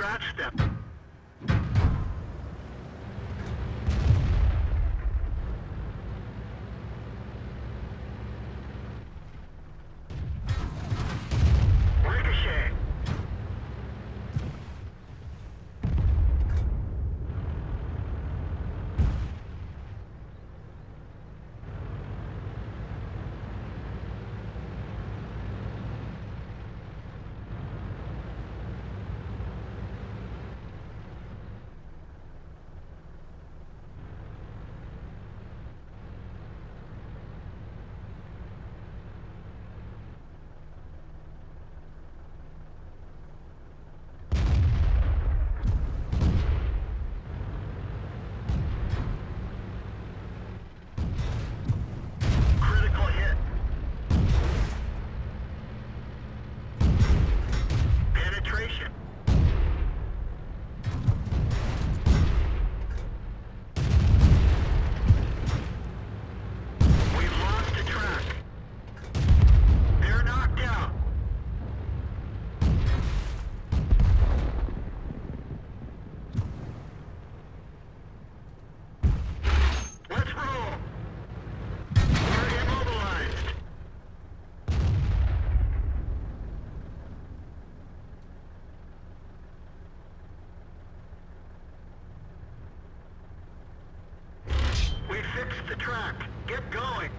scratch step. back. Get going.